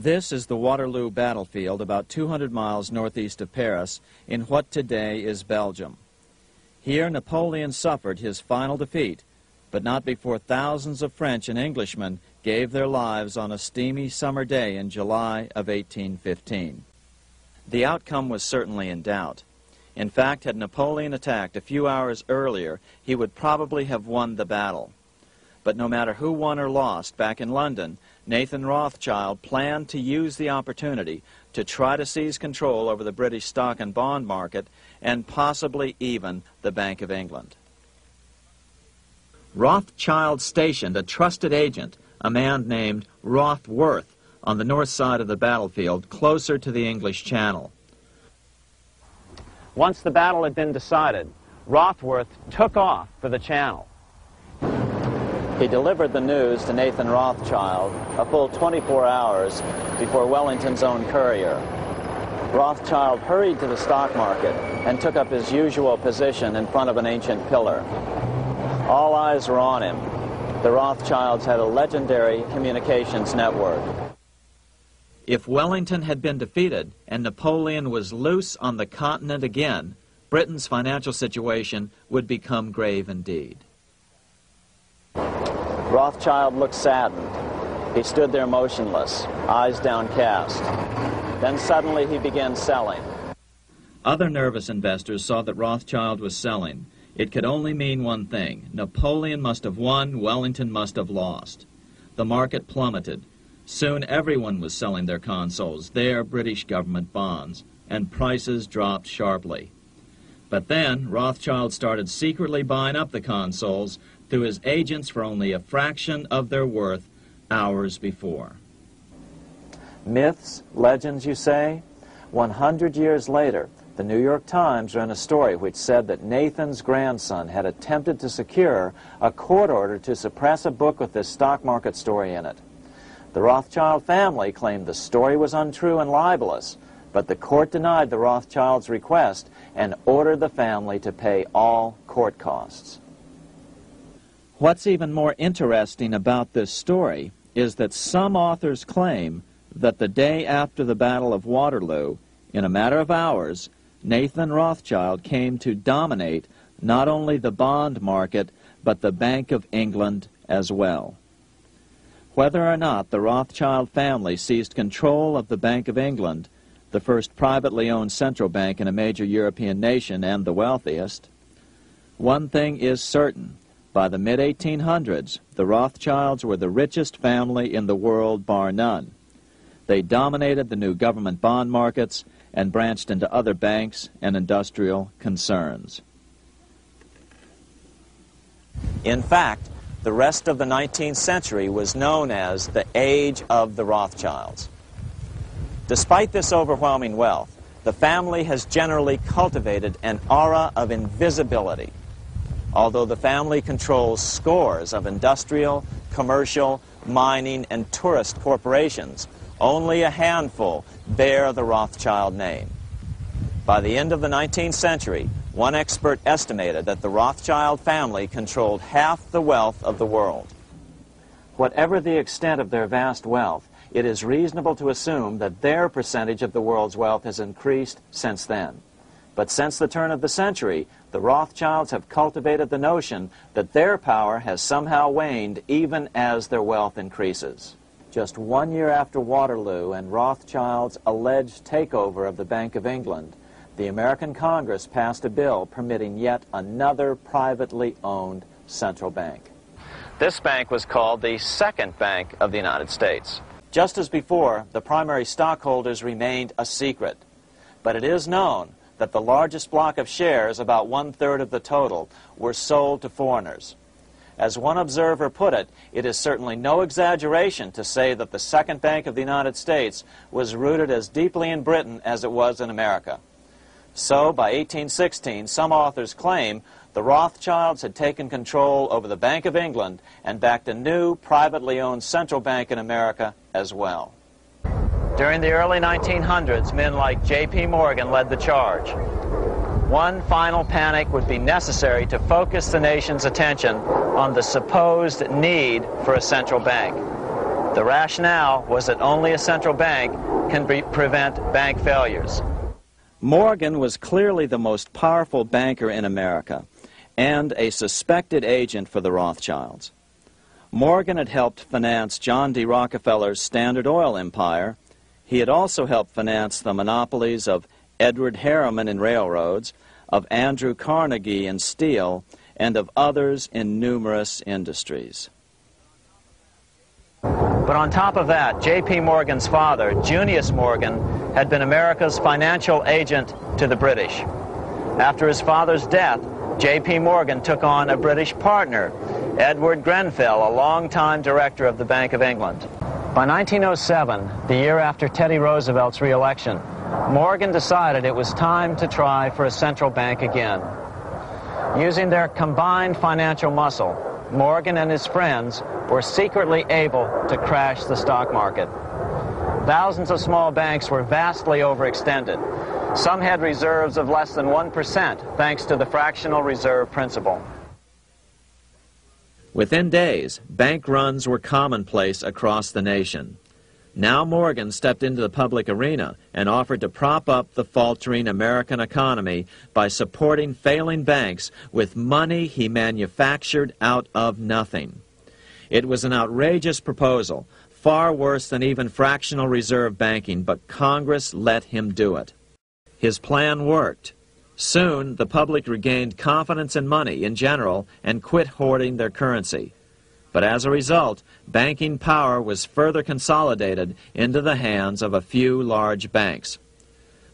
This is the Waterloo battlefield about 200 miles northeast of Paris in what today is Belgium. Here Napoleon suffered his final defeat, but not before thousands of French and Englishmen gave their lives on a steamy summer day in July of 1815. The outcome was certainly in doubt. In fact, had Napoleon attacked a few hours earlier, he would probably have won the battle. But no matter who won or lost back in London, Nathan Rothschild planned to use the opportunity to try to seize control over the British stock and bond market and possibly even the Bank of England. Rothschild stationed a trusted agent, a man named Rothworth, on the north side of the battlefield, closer to the English Channel. Once the battle had been decided, Rothworth took off for the Channel. He delivered the news to Nathan Rothschild a full 24 hours before Wellington's own courier. Rothschild hurried to the stock market and took up his usual position in front of an ancient pillar. All eyes were on him. The Rothschilds had a legendary communications network. If Wellington had been defeated and Napoleon was loose on the continent again, Britain's financial situation would become grave indeed. Rothschild looked saddened. He stood there motionless, eyes downcast. Then suddenly he began selling. Other nervous investors saw that Rothschild was selling. It could only mean one thing. Napoleon must have won, Wellington must have lost. The market plummeted. Soon everyone was selling their consols, their British government bonds, and prices dropped sharply. But then Rothschild started secretly buying up the consols through his agents for only a fraction of their worth hours before. Myths, legends, you say? 100 years later, the New York Times ran a story which said that Nathan's grandson had attempted to secure a court order to suppress a book with this stock market story in it. The Rothschild family claimed the story was untrue and libelous, but the court denied the Rothschilds' request and ordered the family to pay all court costs. What's even more interesting about this story is that some authors claim that the day after the Battle of Waterloo, in a matter of hours, Nathan Rothschild came to dominate not only the bond market, but the Bank of England as well. Whether or not the Rothschild family seized control of the Bank of England, the first privately owned central bank in a major European nation and the wealthiest, one thing is certain. By the mid-1800s, the Rothschilds were the richest family in the world, bar none. They dominated the new government bond markets and branched into other banks and industrial concerns. In fact, the rest of the 19th century was known as the Age of the Rothschilds. Despite this overwhelming wealth, the family has generally cultivated an aura of invisibility. Although the family controls scores of industrial, commercial, mining, and tourist corporations, only a handful bear the Rothschild name. By the end of the 19th century, one expert estimated that the Rothschild family controlled half the wealth of the world. Whatever the extent of their vast wealth, it is reasonable to assume that their percentage of the world's wealth has increased since then. But since the turn of the century, the Rothschilds have cultivated the notion that their power has somehow waned even as their wealth increases. Just one year after Waterloo and Rothschild's alleged takeover of the Bank of England, the American Congress passed a bill permitting yet another privately owned central bank. This bank was called the Second Bank of the United States. Just as before, the primary stockholders remained a secret. But it is known that the largest block of shares, about one-third of the total, were sold to foreigners. As one observer put it, it is certainly no exaggeration to say that the Second Bank of the United States was rooted as deeply in Britain as it was in America. So, by 1816, some authors claim the Rothschilds had taken control over the Bank of England and backed a new, privately owned central bank in America as well. During the early 1900s, men like J.P. Morgan led the charge. One final panic would be necessary to focus the nation's attention on the supposed need for a central bank. The rationale was that only a central bank can prevent bank failures. Morgan was clearly the most powerful banker in America and a suspected agent for the Rothschilds. Morgan had helped finance John D. Rockefeller's Standard Oil empire. He had also helped finance the monopolies of Edward Harriman in railroads, of Andrew Carnegie in steel, and of others in numerous industries. But on top of that, J.P. Morgan's father, Junius Morgan, had been America's financial agent to the British. After his father's death, J.P. Morgan took on a British partner, Edward Grenfell, a longtime director of the Bank of England. By 1907, the year after Teddy Roosevelt's reelection, Morgan decided it was time to try for a central bank again. Using their combined financial muscle, Morgan and his friends were secretly able to crash the stock market. Thousands of small banks were vastly overextended. Some had reserves of less than 1% thanks to the fractional reserve principle. Within days, bank runs were commonplace across the nation. Now Morgan stepped into the public arena and offered to prop up the faltering American economy by supporting failing banks with money he manufactured out of nothing. It was an outrageous proposal, far worse than even fractional reserve banking, but Congress let him do it. His plan worked. Soon, the public regained confidence in money in general and quit hoarding their currency. But as a result, banking power was further consolidated into the hands of a few large banks.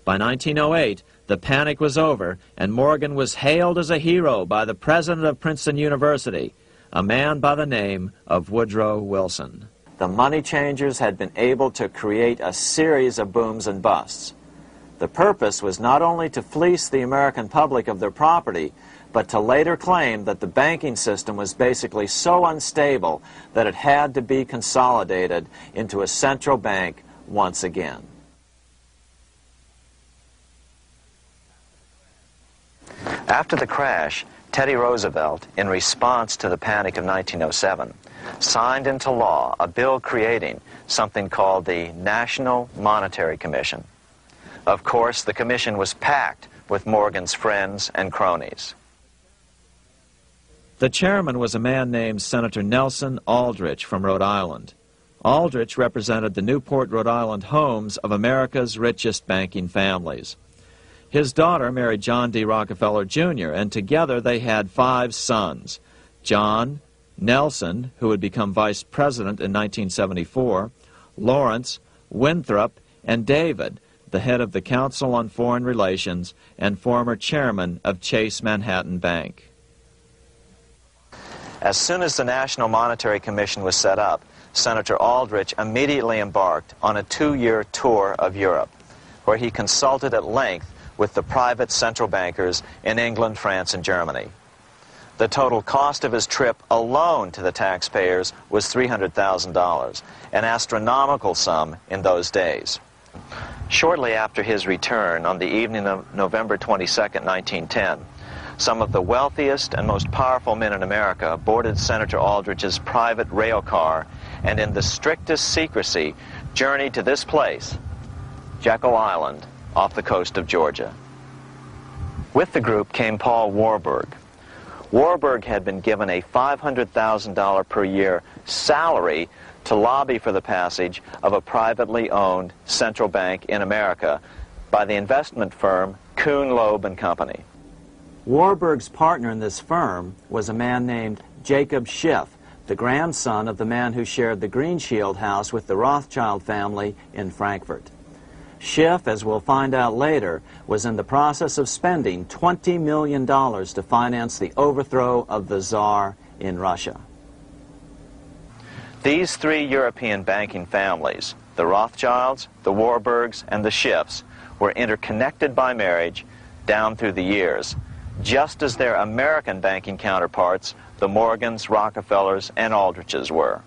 By 1908, the panic was over, and Morgan was hailed as a hero by the president of Princeton University, a man by the name of Woodrow Wilson. The money changers had been able to create a series of booms and busts. The purpose was not only to fleece the American public of their property, but to later claim that the banking system was basically so unstable that it had to be consolidated into a central bank once again. After the crash, Teddy Roosevelt, in response to the panic of 1907, signed into law a bill creating something called the National Monetary Commission. Of course, the commission was packed with Morgan's friends and cronies. The chairman was a man named Senator Nelson Aldrich from Rhode Island. Aldrich represented the Newport, Rhode Island homes of America's richest banking families. His daughter married John D. Rockefeller Jr., and together they had five sons John, Nelson, who would become vice president in 1974, Lawrence, Winthrop, and David, the head of the Council on Foreign Relations and former chairman of Chase Manhattan Bank. As soon as the National Monetary Commission was set up, Senator Aldrich immediately embarked on a two-year tour of Europe, where he consulted at length with the private central bankers in England, France, and Germany. The total cost of his trip alone to the taxpayers was $300,000, an astronomical sum in those days. Shortly after his return, on the evening of November 22, 1910, some of the wealthiest and most powerful men in America boarded Senator Aldrich's private rail car and in the strictest secrecy journeyed to this place, Jekyll Island, off the coast of Georgia. With the group came Paul Warburg. Warburg had been given a $500,000 per year salary to lobby for the passage of a privately owned central bank in America by the investment firm Kuhn Loeb and Company. Warburg's partner in this firm was a man named Jacob Schiff, the grandson of the man who shared the Greenshield house with the Rothschild family in Frankfurt. Schiff, as we'll find out later, was in the process of spending $20 million to finance the overthrow of the Tsar in Russia. These three European banking families, the Rothschilds, the Warburgs, and the Schiffs, were interconnected by marriage down through the years just as their American banking counterparts, the Morgans, Rockefellers, and Aldriches were.